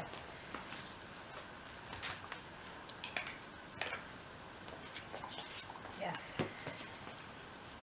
Yes. Yes.